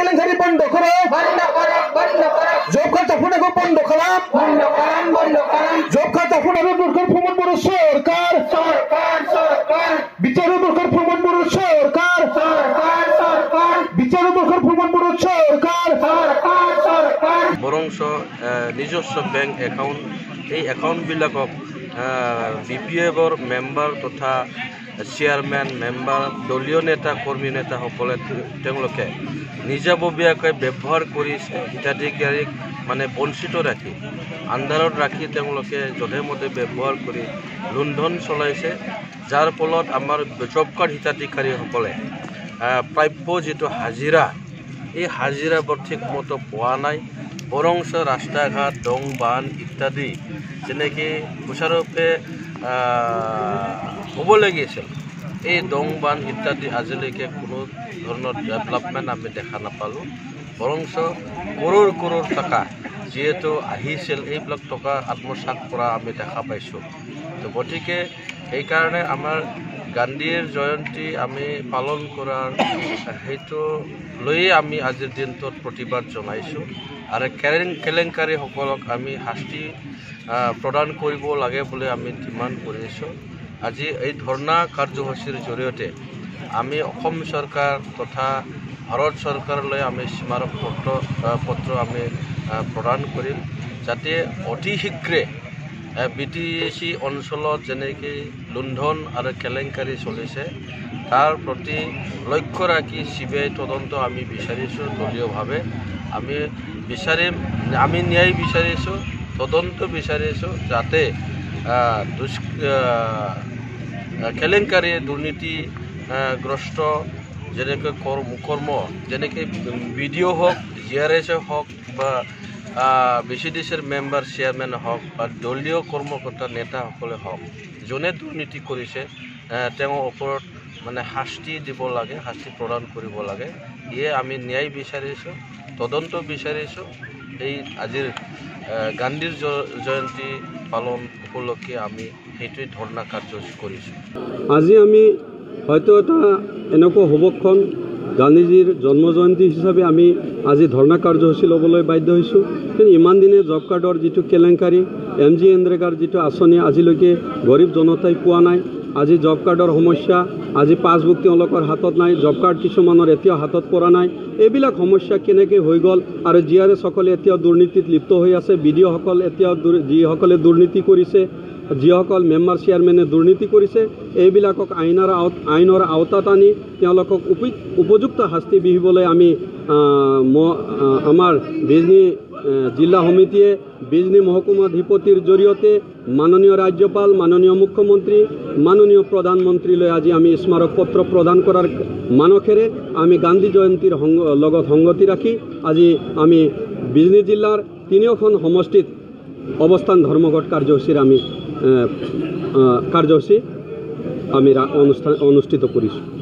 কেলেঙ্কারি বন্ধ করো। বন্ধ করো বন্ধ করো। জব খাতা ফুটাকে বন্ধ খালাম বন্ধ করান বন্ধ করান জব খাতা প্রমাণ বড় সরকার। সরকার সরকার প্রমাণ বড় সরকার। সরকার সরকার বিচারও দরকার বড় সরকার। সরকার সরকার এ, নিজস্ব বেংক একাউণ্ট এই একাউণ্টবিলাকক বি পি এফৰ মেম্বাৰ তথা চেয়াৰমেন মেম্বাৰ দলীয় নেতা কৰ্মী নেতাসকলে তেওঁলোকে নিজাববীয়াকৈ ব্যৱহাৰ কৰিছে হিতাধিকাৰীক মানে বঞ্চিত ৰাখি আন্ধাৰত ৰাখি তেওঁলোকে যধে মধে ব্যৱহাৰ কৰি লুণ্ঠন চলাইছে যাৰ ফলত আমাৰ জব কাৰ্ড হিতাধিকাৰীসকলে প্ৰাপ্য যিটো হাজিৰা এই হাজিৰাবোৰ ঠিকমতো পোৱা নাই বৰঞ্চ ৰাস্তা ঘাট দং বান ইত্যাদি যেনেকৈ সুচাৰুৰূপে হ'ব লাগিছিল। এই দং বান ইত্যাদি আজিলৈকে কোনো ধৰণৰ ডেভেলপমেণ্ট আমি দেখা নাপালোঁ। বৰঞ্চ কৰোৰ কৰোৰ টকা যিহেতু আহিছিল এইবিলাক টকা আত্মসাত কৰা আমি দেখা পাইছোঁ। তো গতিকে সেইকাৰণে আমাৰ গান্ধীৰ জয়ন্তী আমি পালন কৰাৰ সেইটো লৈয়ে আমি আজিৰ দিনটোত প্ৰতিবাদ জনাইছোঁ। আৰু কেলেং কেলেংকাৰীসকলক আমি শাস্তি প্ৰদান কৰিব লাগে বুলি আমি ডিমাণ্ড কৰিছোঁ। আজি এই ধৰ্ণা কাৰ্যসূচীৰ জৰিয়তে আমি অসম চৰকাৰ তথা ভাৰত চৰকাৰলৈ আমি স্মাৰক পত্ৰ পত্ৰ আমি প্ৰদান কৰিম। যাতে অতি শীঘ্ৰে বি টি চি অঞ্চলত যেনেকৈ লুণ্ঠন আৰু কেলেংকাৰী চলিছে, তাৰ প্ৰতি লক্ষ্য ৰাখি চি বি আই তদন্ত আমি বিচাৰিছোঁ দলীয়ভাৱে। আমি বিচাৰিম, আমি ন্যায় বিচাৰিছোঁ, তদন্ত বিচাৰিছোঁ যাতে দুষ্ কেলেংকাৰী দুৰ্নীতিগ্ৰস্ত যেনেকৈ কৰ্ম যেনেকৈ বি ডি অ' হওক, জি আৰ হওক বা বি চি ডি চিৰ মেম্বাৰ চেয়াৰমেন হওক বা দলীয় কৰ্মকৰ্তা নেতাসকলে হওক যোনে দুৰ্নীতি কৰিছে তেওঁৰ ওপৰত মানে শাস্তি দিব লাগে শাস্তি প্ৰদান কৰিব লাগে। ইয়ে আমি ন্যায় বিচাৰিছোঁ তদন্ত বিচাৰিছোঁ। এই আজিৰ গান্ধীৰ জয়ন্তী পালন উপলক্ষে আমি সেইটোৱে ধৰ্ণা কাৰ্যসূচী কৰিছোঁ। আজি আমি হয়তো এটা এনেকুৱা হ'বক্ষণ গান্ধীজীৰ জন্ম জয়ন্তী হিচাপে আমি আজি ধৰ্ণা কাৰ্যসূচী ল'বলৈ বাধ্য হৈছোঁ। কিন্তু ইমান দিনে জব কাৰ্ডৰ যিটো কেলেংকাৰী এম জি এনৰেগাৰ যিটো আঁচনি আজিলৈকে গৰীব জনতাই পোৱা নাই আজি জব কাৰ্ডৰ সমস্যা আজি পাছবুক তেওঁলোকৰ হাতত নাই জব কাৰ্ড কিছুমানৰ এতিয়াও হাতত পৰা নাই এইবিলাক সমস্যা কেনেকৈ হৈ গ'ল আৰু জি আৰ এছসকলে এতিয়াও দুৰ্নীতিত লিপ্ত হৈ আছে বি ডি অ'সকল এতিয়াও যিসকলে দুৰ্নীতি কৰিছে যিসকল মেম্বাৰ চেয়াৰমেনে দুৰ্নীতি কৰিছে এইবিলাকক আইনৰ আওত আইনৰ আওতাত আনি তেওঁলোকক উপি উপযুক্ত শাস্তি বিহিবলৈ আমি আমাৰ বিজনী জিলা সমিতিয়ে বিজনী মহকুমাধিপতিৰ জৰিয়তে মাননীয় ৰাজ্যপাল, মাননীয় মুখ্যমন্ত্ৰী, মাননীয় প্ৰধানমন্ত্ৰীলৈ আজি আমি স্মাৰক পত্ৰ প্ৰদান কৰাৰ মানসেৰে আমি গান্ধী জয়ন্তীৰ সংগ, লগত সংগতি ৰাখি আজি আমি বিজনী জিলাৰ তিনিওখন সমষ্টিত অৱস্থান ধৰ্মঘট কাৰ্যসূচীৰ আমি কার্যসূচী আমি অনুষ্ঠান অনুষ্ঠিত করিছোঁ